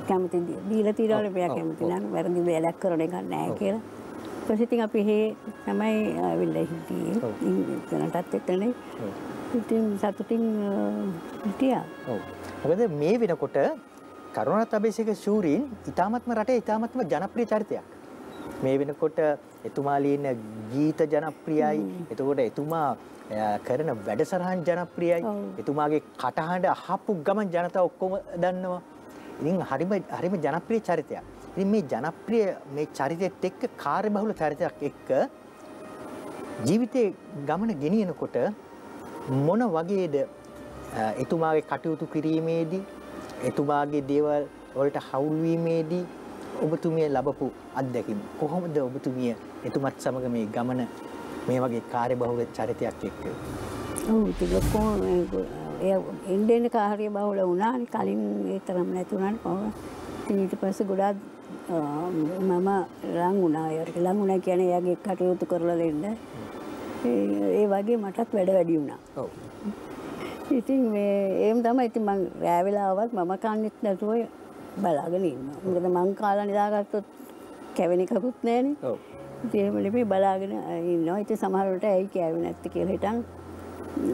කැමති දීලා ඔව්, මෙයා කැමති. නෑ වැරදි වැඩක් කරන එක නෑ. කියලා ඊට පස්සේ ඉතින් අපි හේ තමයි ආවිල්ලා හිටියේ. ඉතනටත් එක්කනේ ඔව්. ඉතින් සතුටින් හිටියා ඔව්. මොකද මේ වෙනකොට කරුණාරත් අබේසේක ශූරීන් ඊ타මත්ම රටේ ඊ타මත්ම ජනප්‍රිය චරිතයක්. මේ වෙනකොට එතුමා ලියන ගීත ජනප්‍රියයි. එතකොට එතුමා කරන වැඩසටහන් ජනප්‍රියයි. එතුමාගේ කටහඬ අහපු ගමන් ජනතාව ඔක්කොම දන්නවා. ඉතින් හරිම හරිම ජනප්‍රිය චරිතයක්. ඉතින් මේ ජනප්‍රිය මේ චරිතෙත් එක්ක කාර්යබහුල චරිතයක් එක්ක ජීවිතේ ගමන ගෙනියනකොට මොන වගේද අ, එතුමාගේ කටයුතු කිරීමේදී එතුමාගේ දේවල් වලට හවුල් වීමේදී ඔබතුමිය ලබපු අත්දැකීම්? කොහොමද ඔබතුමිය එතුමත් සමග මේ ගමන මේ වගේ කාර්යබහුල චරිතයක් එක්ක? ඔව් ඉතින් ලොකෝ ඒ ඉන්දියන් කාර්ය බහුල වුණානේ කලින් ඒ තරම් නැති වුණානේ කොහොම? ඉතින් ඊට පස්සේ ගොඩාක් අ, මම ලං වුණා ඒකට ලං වුණා කියන්නේ එයාගේ කටයුතු කරලා දෙන්න. ඒ වගේ මටත් වැඩ වැඩි වුණා ඉතින් ඒම තමයි ඉතින් මං රෑ වෙලාවත් මම කන්නෙත් නැතුව බලාගෙන ඉන්නවා. මොකද මං කාලා නිදාගත්තොත් කැවෙන ඉතින් එහෙම නෙමෙයි බලාගෙන ඉන්නවා. ඉතින් සමහර වෙලට ඇයි කෑවේ නැත්තේ කියලා හිටන්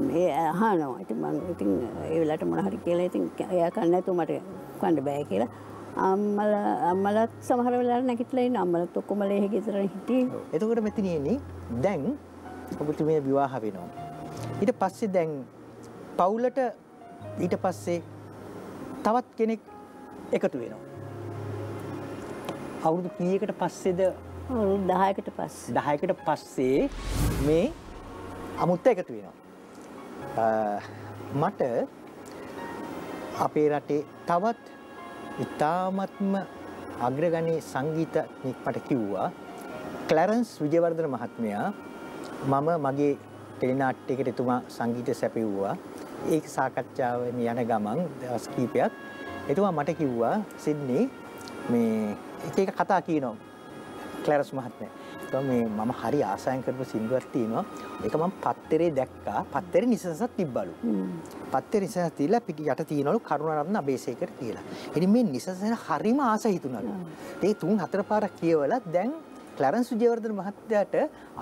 මේ අහනවා. ඉතින් මං ඉතින් ඒ වෙලාවට මොන හරි කියලා ඉතින් එයා කන්නේ නැතුව මට කන්න බෑ කියලා. අම්මලා අම්මලත් සමහර වෙලාවට නැගිටලා ඉන්න අම්මලත් ඔක්කොම ලේ ගෙදර හිටියේ. එතකොට මෙතනියනි දැන් ඔබතුමිය විවාහ වෙනවා. ඊට පස්සේ දැන් පවුලට ඊට පස්සේ තවත් කෙනෙක් එකතු වෙනවා. අවුරුදු කීයකට පස්සේද අවුරුදු 10කට පස්සේ 10කට පස්සේ මේ අමුත්ත එකතු වෙනවා. මට අපේ රටේ තවත් ඉතාමත්ම අග්‍රගණී සංගීතඥයෙක් මට කිව්වා ක්ලැරන්ස් විජයවර්ධන මහත්මයා මම මගේ ටෙලිනාට්‍යයකට එතුමා සංගීතය සැපයුවා ඒක සාකච්ඡාව යන ගමන් දවස් කීපයක් එතුමා මට කිව්වා සිඩ්නි මේ එක එක කතා කියනවා ක්ලැරස් මහත්මයා. ඒක මේ මම හරි ආසයන් කරපු සින්දුවක් තියෙනවා. ඒක මම පත්තරේ දැක්කා. පත්තරේ නිසසක් තිබ්බලු. පත්තරේ නිසසක් තියලා පිට යට තියනලු කරුණාරත්න අබේසේකර කියලා. ඉතින් මේ නිසසෙන් හරිම ආස හිතුණලු. ඒ තුන් හතර පාරක් කියවලා දැන් ක්ලැරන්ස් විජයවර්ධන මහත්තයාට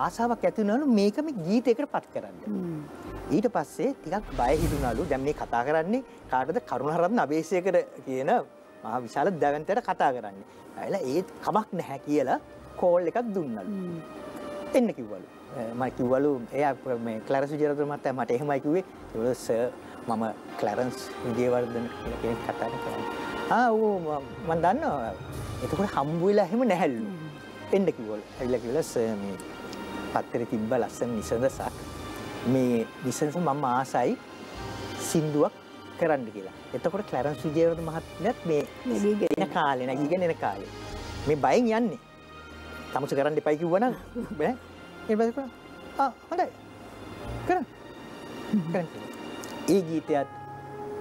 ආසාවක් ඇති වුණලු මේක මේ ගීතයකට පත් කරන්න. ඊට පස්සේ ටිකක් බය හිතුණලු දැන් මේ කතා කරන්නේ කාටද කරුණාරත්න අබේසේකර කියන මහා විශාල දැවැන්තයට කතා කරන්නේ. ඇයිලා ඒත් කමක් නැහැ කියලා කෝල් එකක් දුන්නලු. එන්න කිව්වලු. මම කිව්වලු එයා මේ ක්ලැරන්ස් විජේවර්ධන මහත්තයා මට එහෙමයි කිව්වේ. ඒවල සර් මම ක්ලැරන්ස් විජේවර්ධන කියලා කෙනෙක් කතා කරනවා. ආ ඌ මම දන්නවා. එතකොට හම්බු වෙලා එහෙම නැහැලු. එන්න කිව්වලු. ඇවිල්ලා කිව්වල මේ පත්තරේ තිබ්බ ලස්සන නිසඳසක්. මේ නිසඳස මම ආසයි සින්දුවක් කරන්න කියලා. එතකොට ක්ලැරන්ස් විජේවර්ධන මහත්මයාත් මේ එන කාලේ නැගීගෙන එන කාලේ මේ බයෙන් යන්නේ තමුස කරන්න එපයි කිව්වනම් බෑ ඒ බද ආ හොඳයි කරන්න කරන්න ඒ ගීතයත්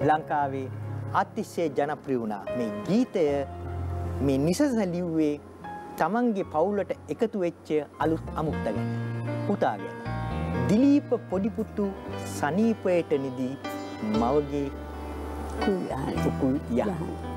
ලංකාවේ අතිශය ජනප්‍රිය වුණා මේ ගීතය මේ නිසස ලිව්වේ තමන්ගේ පවුලට එකතු වෙච්ච අලුත් අමුත්ත ගැන පුතා ගැන දිලීප පොඩිපුතු සනීපයට නිදී මවගේ කුල් පුකුල් යහ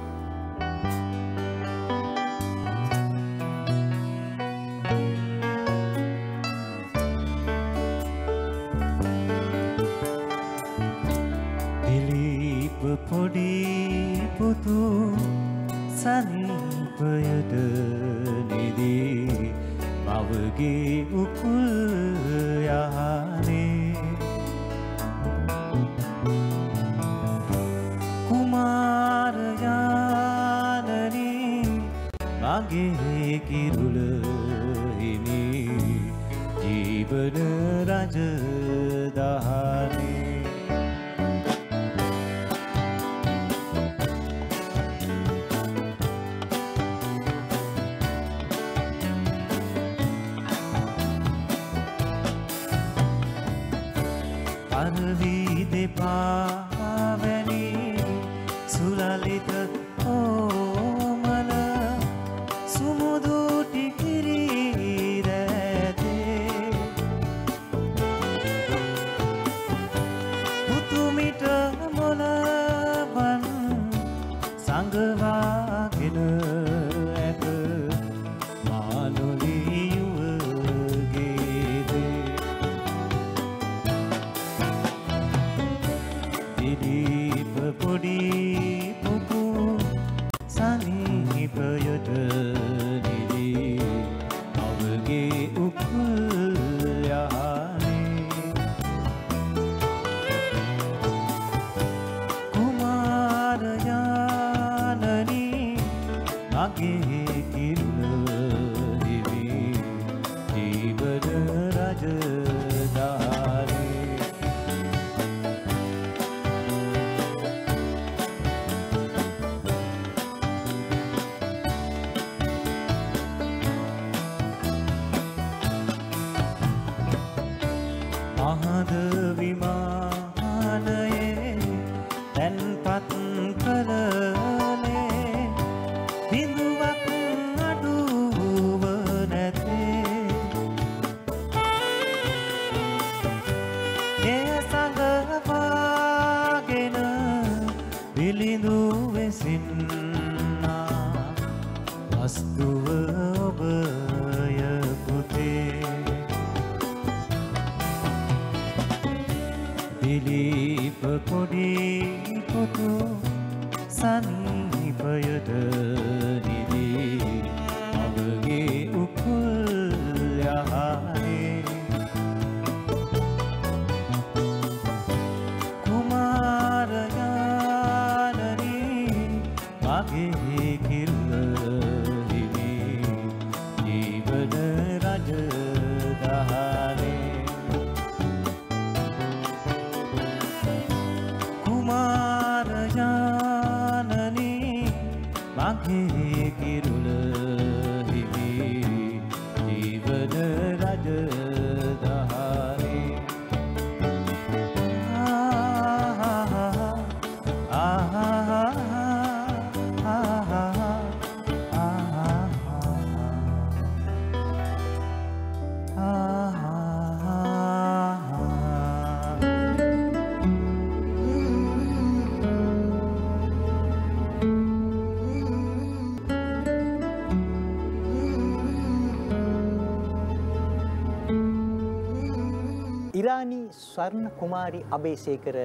මගේ කිල්ල ස්වර්ණ කුමාරි අබේසේකර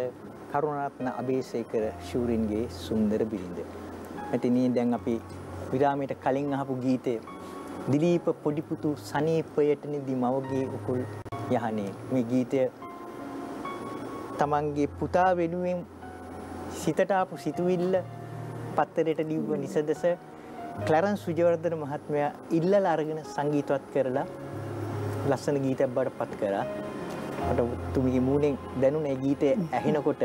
කරුණාරත්න අබේසේකර ශූරින්ගේ සුන්දර බිරිඳ. මෙතනින් දැන් අපි විරාමයට කලින් අහපු ගීතය දිලීප පොඩිපුතු සනීපයට නිදි මවගේ උකුල් යහනේ මේ ගීතය තමන්ගේ පුතා වෙනුවෙන් සිතට ආපු සිතුවිල්ල පත්තරයට ලිව්ව නිසදස ක්ලරන්ස් විජයවර්ධන මහත්මයා ඉල්ලලා අරගෙන සංගීතවත් කරලා ලස්සන ගීතයක් බවට පත් කරා. මට තුමිගේ මූණෙන් දැනුණ ඒ ගීතය ඇහෙනකොට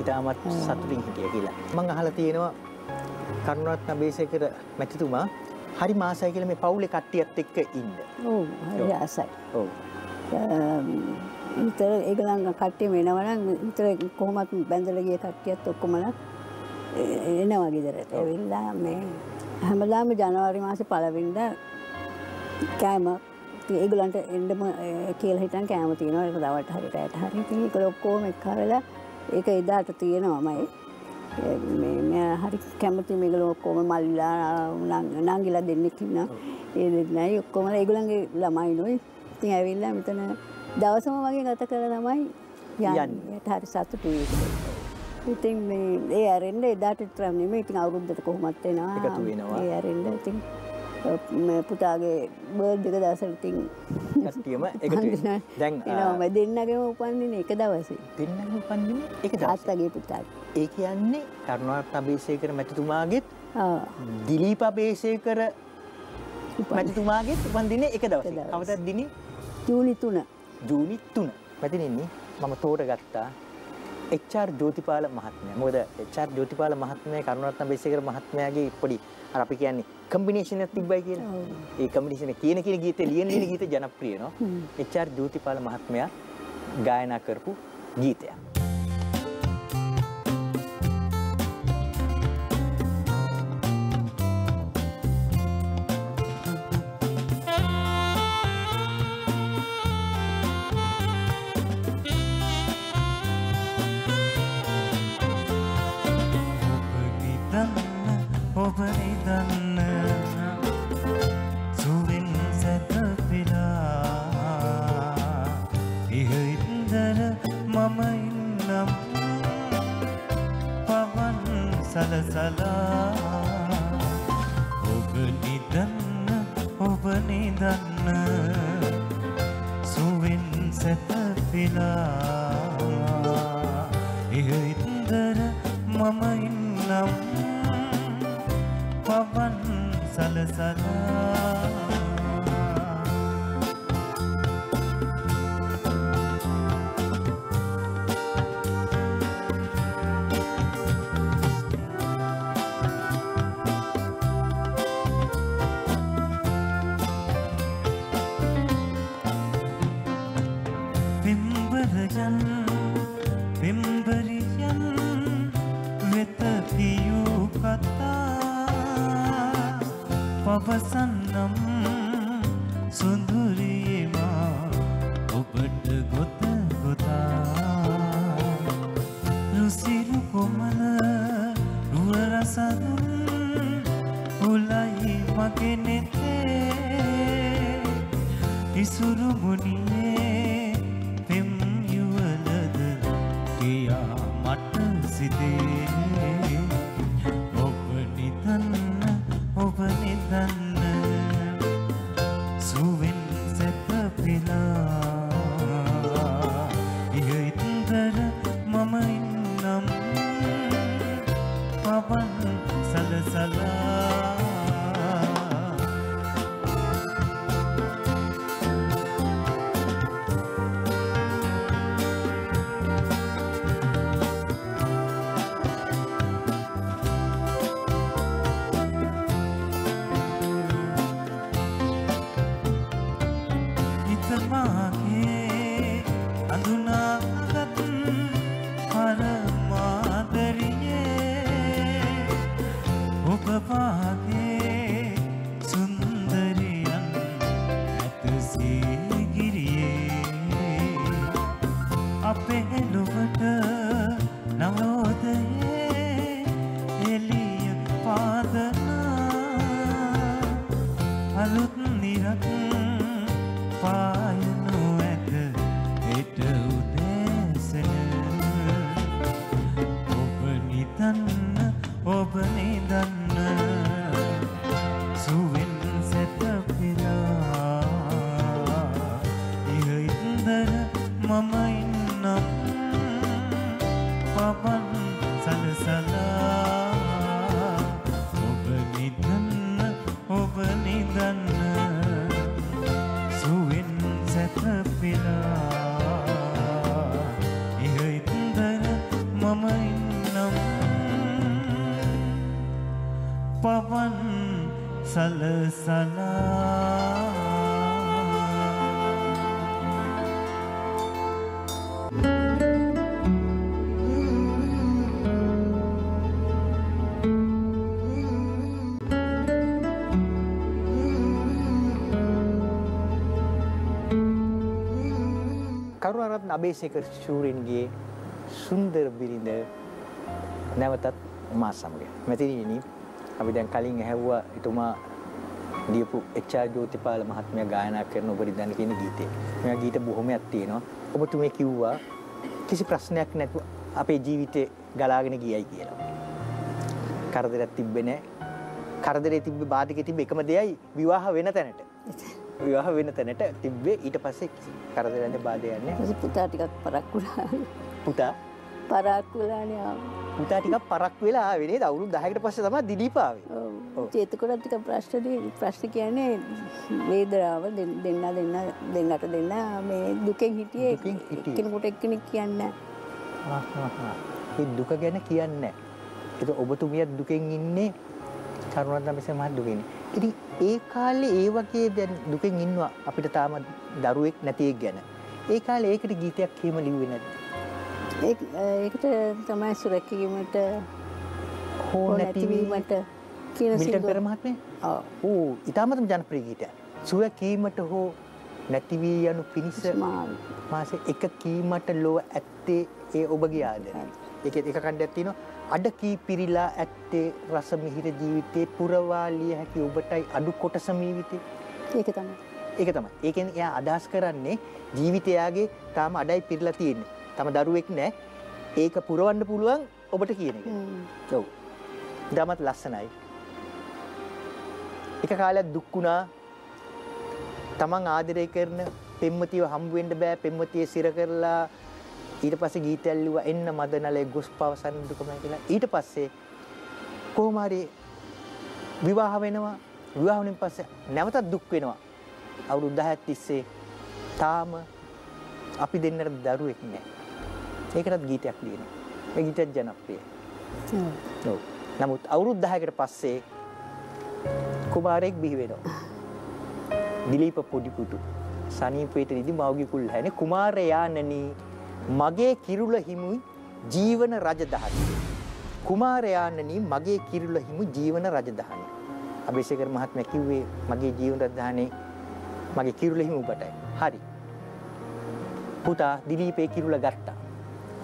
ඉතාමත් සතුටින් හිටිය කියලා. මම අහලා තියෙනවා කරුණාරත්න බේසේකර මැතිතුමා හරි මාසයි කියලා මේ පවුලේ කට්ටියත් එක්ක ඉන්න. ඔව් හරි ආසයි. ඔව්. විතර ඒගොල්ලන් කට්ටිය වෙනවනම් විතර කොහොමත් බැඳලා ගිය කට්ටියත් ඔක්කොමලා එනවා ගෙදරට. ඇවිල්ලා මේ හැමදාම ජනවාරි මාසේ පළවෙනිදා කෑම ඉතින් ඒගොල්ලන්ට එන්නම ඒ, කියලා හිටන් කෑම තියෙනවා. ඒක දවල්ට හරි රැට හරි ඉතින් ඒගොල්ලෝ ඔක්කොම එක්කරලා ඒක එදාට තියෙනවාමයි. හරි කැමති මේගොල්ලෝ ඔක්කොම මල්ලිලා නං- නංගිලා දෙන්නෙක් ඉන්නවා. ඒ දෙන්නයි ඔක්කොම. ඒගොල්ලන්ගේ ළමයිනුයි ඉතින් ඇවිල්ලා මෙතන දවසම වගේ ගත කරලා තමයි යන්නේ. යන්නේ. ඒත් හරි සතුටුයි ඒක. ඉතින් ඒ ඇරෙන්න එදාට නෙමෙයි. ඉතින් අවුරුද්දට කොහොමත් එනවා. එකතු වෙනවා. ඒ ඇරෙන්න ඉතින් පුතාගේ කට්ටියම එකතු වෙනවා. දැන් එනවා දෙන්නගේම උපන්දින එක දවසේ දෙන්නම උපන්දින එක. තාත්තගේ පුතාට ඒ කියන්නේ කරුණාරත්න අබේසේකර මැතිතුමාගෙත් ආ, දිලීප අබේසේකර උපන්- මැතිතුමාගෙත් උපන්දින එක දවසේ. කවදද දිනේ? ජූලි තුන ජූනි 3. මැතිනින්නේ මම තෝරගත්තා එච්.ආර්. ජෝතිපාල මහත්මයා. මොකද එච්.ආර්. ජෝතිපාල මහත්මයා කරුණාරත්න බේසේකර මහත්මයාගේ පොඩි අර අපි කියන්නේ කම්බිනේෂන් එකක් තිබ්බයි කියලා. ඒ කම්බිනේෂන් එක කියන කියන ගීතේ ලියන ලියන ගීතේ ජනප්‍රිය නෝ. හ්ම්. එච්.ආර්. ජෝතිපාල මහත්මයා ගායනා කරපු ගීතයක්. සලසලා ඔබ නිදන්න ඔබ නිදන්න. සුවෙන් සැතපිලා. පවන් සලසලා අබේසේකර ශූරින්ගේ සුන්දර බිරිඳ නැවතත් මා සමග. මෙතිනියනි අපි දැන් කලින් ඇහැව්වා එතුමා ලියපු එච්.ආර්. ජෝතිපාල මහත්මයා ගායනා කරන ඔබට දැන කියන ගීතේ. මෙයා ගීත බොහොමයක් තියෙනවා. ඔබතුමේ කිව්වා කිසි ප්‍රශ්නයක් නැතුව අපේ ජීවිතේ ගලාගෙන ගියයි කියලා. කරදරයක් තිබ්බේ නැහැ. කරදරේ තිබ්බේ බාධකේ තිබ්බේ එකම දෙයයි විවාහ වෙන තැනට. විවාහ වෙන තැනට තිබ්බේ ඊට පස්සේ නැහැ. ඊට පුතා ටිකක් පරක් වුණා. පුතා පරක් වෙලානේ ආවා. පුතා ටිකක් පරක් වෙලා ආවේ නේද? අවුරුදු 10කට පස්සේ තමයි දිලීප ආවේ. ඔව්. චේතකොටත් ටික ප්‍රශ්නදී ප්‍රශ්න කියන්නේ වේදනාව දෙන්න දෙන්න දෙන්නට දෙන්න මේ දුකෙන් හිටියේ. එක්කෙනෙකුට එක්කෙනෙක් කියන්නේ දුක ගැන කියන්නේ. ඒක ඔබතුමියත් දුකෙන් ඉන්නේ කරුණාරත්න මෙසේ මහත් දුකෙන්. ඉතින් ඒ කාලේ ඒ වගේ දැන් දුකෙන් ඉන්නවා අපිට තාම දරුවෙක් නැති ගැන. ඒ කාලේ ඒකට ගීතයක් එහෙම ලිව්වේ නැද්ද? ඒකට තමයි සුරැකීමට හෝ නැතිවීමට කියන සින්දුව. පෙර මහත්මයා? ඔව්. ඕ ඊටමතම ජනප්‍රිය ගීතයක්. සුව කීමට හෝ නැති වී යනු පිණිස. මාසේ එක කීමට ලොව ඇත්තේ ඒ ඔබගේ ආදරය. ඒක එක කණ්ඩයක් තියෙනවා. අඩ කී පිරීලා ඇත්තේ රස මිහිර ජීවිතේ පුරවාලිය හැකි ඔබටයි අඩු කොටස මීවිතේ. ඒක තමයි. ඒක තමයි. ඒකෙන් එයා අදහස් කරන්නේ ජීවිතයාගේ තාම අඩයි පිරීලා තියෙන්නේ. තම දරුවෙක් නැහැ. ඒක පුරවන්න පුළුවන් ඔබට කියන එක. ඔව්. ඉතාමත් ලස්සනයි. එක කාලයක් දුක් වුණා. තමන් ආදරය කරන පෙම්වතියව හම්බ වෙන්න බෑ පෙම්වතිය සිර කරලා ඊට පස්සේ ගීතයක් ලිව්වා එන්න මදනලේ ගොස් පවසන්න දුකමයි කියලා. ඊට පස්සේ කොහොම හරි විවාහ වෙනවා. විවාහ වුණින් පස්සේ නැවතත් දුක් වෙනවා. අවුරුදු 10ක් තිස්සේ තාම අපි දෙන්නට දරුවෙක් නැහැ. ඒකටත් ගීතයක් ලියනවා. ඒ ගීතයක් ජනප්‍රියයි. ඔව්. නමුත් අවුරුදු 10කට පස්සේ කුමාරයෙක් බිහි වෙනවා. දිලීප පොඩිපුටු. සනීපේට නිදි මවගේ කුල් හැනේ කුමාරයාණනි මගේ කිරුල හිමුයි ජීවන රජදහනි. කුමාරයාණනි මගේ කිරුල හිමු ජීවන රජදහනි. අබේසේකර මහත්මයා කිව්වේ මගේ ජීවන රජදහනේ මගේ කිරුල හිමුබටයි. හරි. පුතා දිලීපේ කිරුල ගත්තා.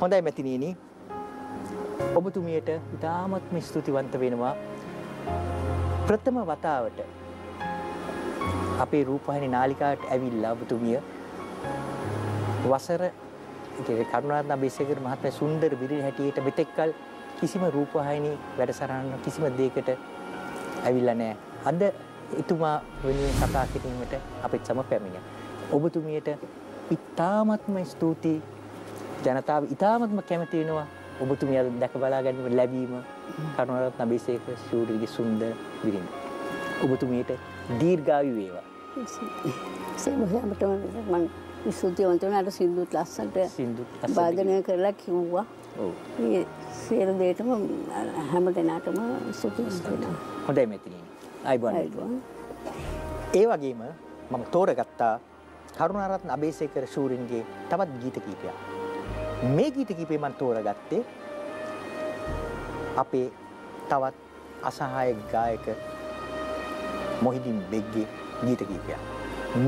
හොඳයි මැතිණියනි. ඔබතුමියට ඉතාමත්ම ස්තුතිවන්ත වෙනවා. ප්‍රථම වතාවට අපේ රූපවාහිනී නාලිකාවට ඇවිල්ලා ඔබතුමිය වසර ඒ කරුණාරත්න අබේසේකර මහත්මයා සුන්දර බිරිඳ හැටියට මෙතෙක්කල් කිසිම රූපවාහිනී වැඩසටහන කිසිම දෙයකට ඇවිල්ලා නැහැ. අද එතුමා වෙනුවෙන් කතා කිරීමට අපිත් සම පැමිණ. ඔබතුමියට ඉතාමත්ම ස්තුතියි. ජනතාව ඉතාමත්ම කැමති වෙනවා ඔබතුමිය අද දැක බලා ගැනීම ලැබීම කරුණාරත්න අබේසේකර ශූරියගේ සුන්දර බිරිඳ. ඔබතුමියට දීර්ඝායු වේවා. සේමහමටම මං ස්තුතිවන්ත වුණාට සින්දුත් ලස්සනට වාදනය කරලා කිව්වා. සියලු දෙයටම හැම දෙනාටම වෙනවා. හොඳයි මෙතිනින්. අයිබෝන්. ඒ වගේම මම තෝරගත්තා කරුණාරත්න අබේසේකර ශූරින්ගේ තවත් ගීත කීපයක්. මේ ගීත කීපේ මම තෝරගත්තේ අපේ තවත් අසහාය ගායක මොහිදින් බෙග්ගේ ගීත කීපයක්.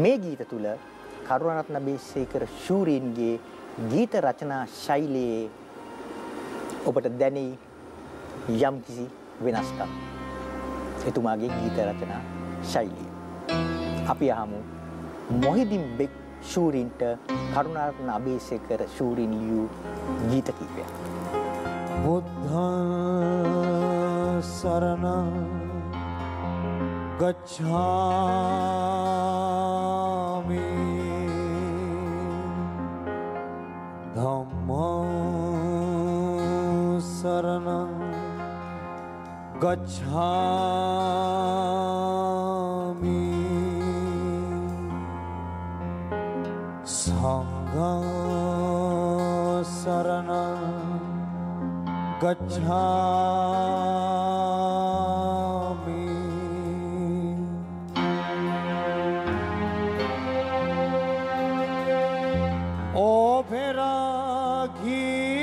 මේ ගීත තුල කරුණාරත්න අබේසේකර ශූරින්ගේ ගීත රචනා ශෛලියේ ඔබට දැනෙයි යම්කිසි වෙනස්කම්. එතුමාගේ ගීත රචනා ශෛලිය. අපි අහමු මොහිදින් බෙක් ශූරින්ට කරුණාරත්න අබේසේකර ශූරින් ලියූ ගීත කීපයක්. බුද්ධං සරණං ගච්ඡාමි ගච්ඡාමි සංඝං සරණං ගච්ඡාමි ඕපෙරාගී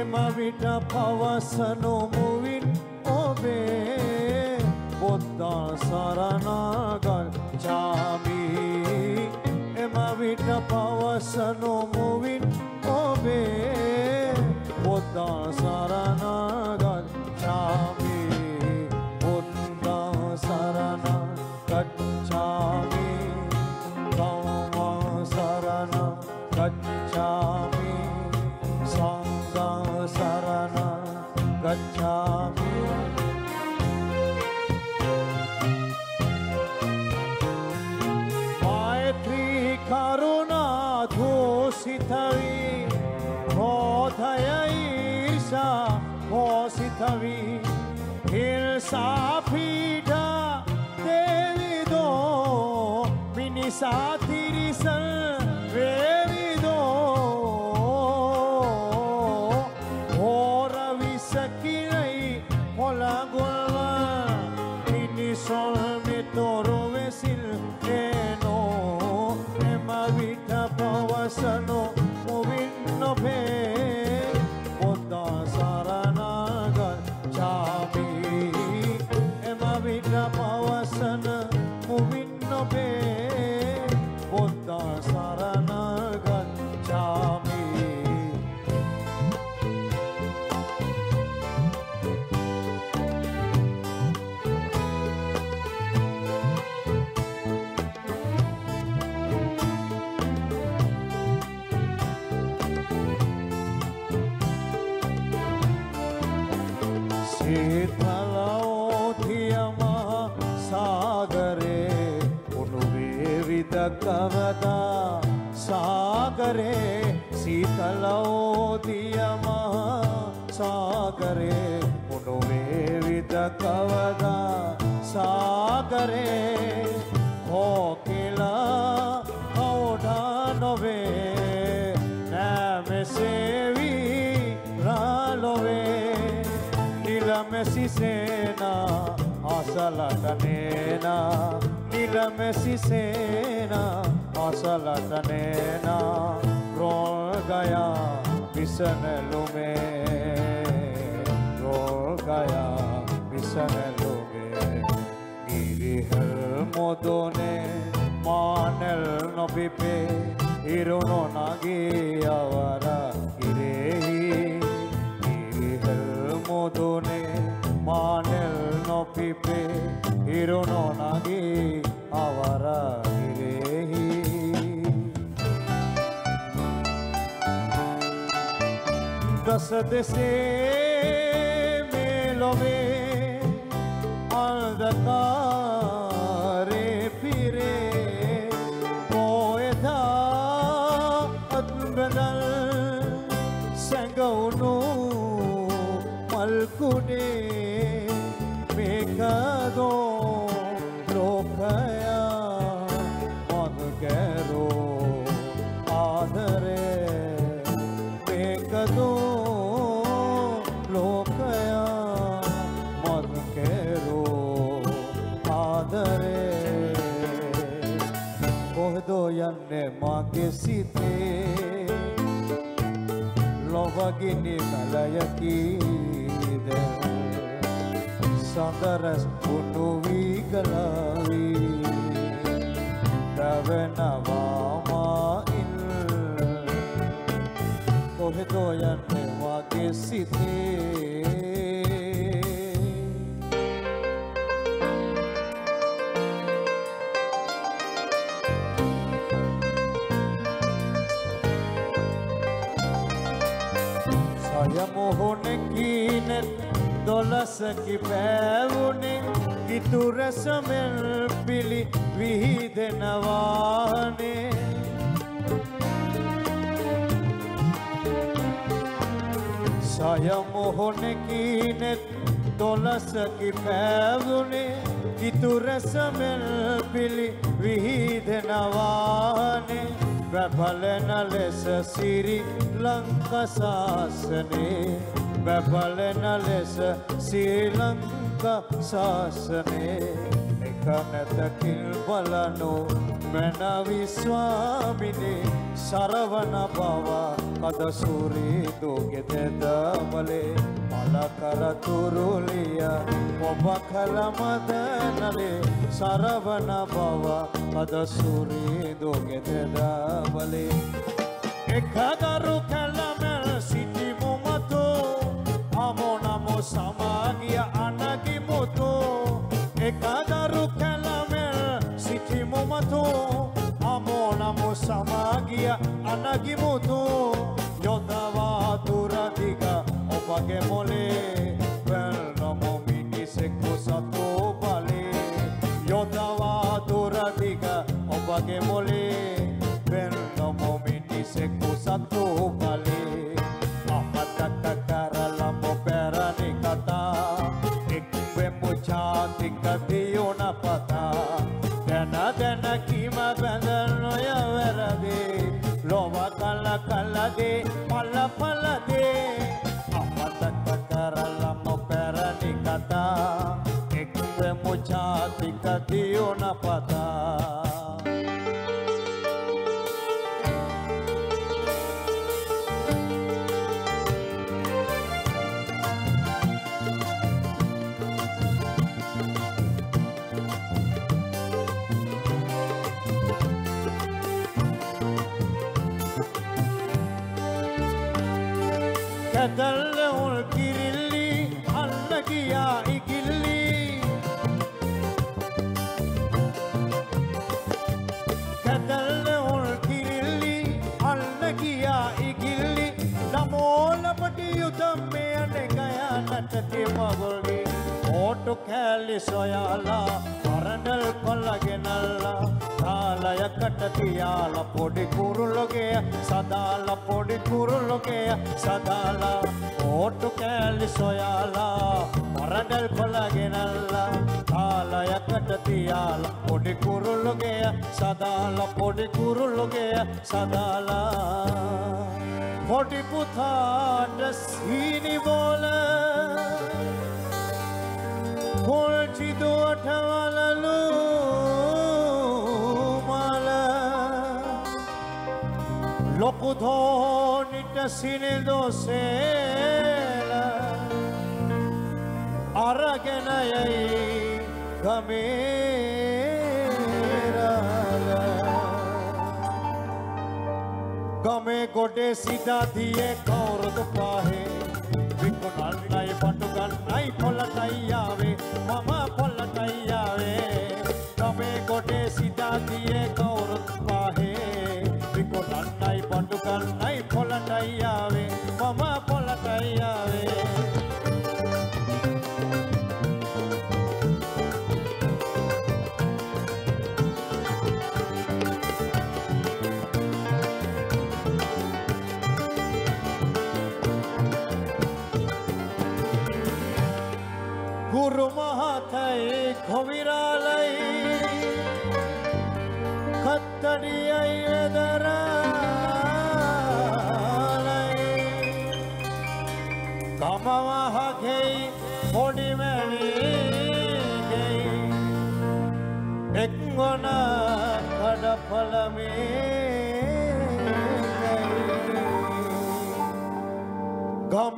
Emavita pavasano movin ove Buddha saranagar chami Emavita pavasano movin ove sa positavi il sapita delido mini satirisan vedi කවදා සාගරේ සීතලෝතිය මහා සාගරේ උනුවේවිද කවදා සාගරේ? හෝකිලා කවුඩා නොවේ? නෑමෙසේවී රාලොවේ. නිලමෙසිසේනා අසලටනේනා නිලමෙසිසේනා අසලටනේනා රෝල්ගයා විසනැලුමේ රෝල්ගයා විසනැලුමේ ගිරිහල් මොදොනේ මානෙල් නොපිපේ ඉරුණු නගේ අවර ඉරෙහි ඉරිහල් මුදුනේ මානෙල් නොපිපේ ඉරුණු නගේ අවර ඉරෙහි දස දෙසේ මේ ලොවේ අල්දකාරේ යන්නේ මගේ සිතේ. ලොවගිනි කලයකීද සඳරස් පුුණු වී ගලාවී රැවෙනවාමාඉල් කොහෙදෝ යන්නේ වගේ සිතේ? λόγια μου έχουν εκείνε δόλασσα κι πέβουνε κι τουρέσα με πύλη βίδε να βάνε. Μου έχουν εκείνε δόλασσα κι πέβουνε κι τουρέσα με πύλη βίδε να λες ασύρι සිරි ලංකසාසනේ වැපලන ලෙස ශ්‍රී ලංක ශාසනේ එක නැතකිල් බලනු මැනවිස්වාමිනේ සරවන බවා කද සුරීදුගෙතෙද බලේ මලකරතුරුලිය ඔබ කළමදනලේ සරවන බවා කද සුරීදුගෙතෙද බලේ එකදරු Εκαταρού καλά με συντημωμάτω Άμω να μω σαμάγια ανακοιμωτώ Εκαταρού καλά με συντημωμάτω Άμω να μω σαμάγια ανακοιμωτώ Λιώτα βατούρα δίκα όπα και μολέ. Παίρνω μου μείνεις εκπόσα το παλέ. Λιώτα βατούρα මිනිසෙක්කු සතු බලේ අමතක කරලම පැරණි කතා එක්වෙමු ජාතික දියුණ පතා දැන දැන කීම බැඳ නොය වැරදේ ලොව කල කලදේ පල පලදේ අමතක කරලම පැරණි කතා එක්වෙමු ජාතික දියුණ පතා කැදල්ල මගුල්ගේ ඕටු කෑලි සොයාලා පරඩල් කොල්ලගෙනල්ලා තාලයකට තියාල පොඩි කුරුල්ලොගේ සදාල පොඩි කුරුල්ලොගේ සදාලා ඕටු කෑලි සොයාලා පරඩල් කොල්ලගෙනල්ලා තාලයකට තියාල පොඩි කුරුල්ලොගේ සදාල පොඩි කුරුල්ලොගේ සදාලා පොඩි පුතාට සීනිබෝල ಹೊಳಚಿದು ಅಠವಲಲು ಮಾಲ ಲೊಕುಧೋ ನಿಟ್ಟ ಸಿನಿದು ಸೇಲ ಅರಗೆನಯೈ ಗಮೇರಲ ಗಮೆ ಗೊಡೆ ಸಿದಾ ದಿಯೆ ಕೌರದು ಪಾಹೆ ಬಿಟ್ಟು ನಾಲ್ ನೈ ಪಟು ಗನ್ ನೈ ಕೊಲ ನೈಯಾ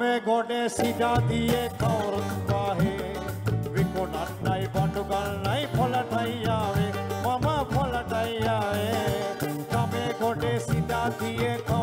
में गोडे सीधा दिए कौर काहे विकोना नाई बटुगल नाई फलटैया रे मामा फलटैया रे कमे गोडे सीधा दिए कौर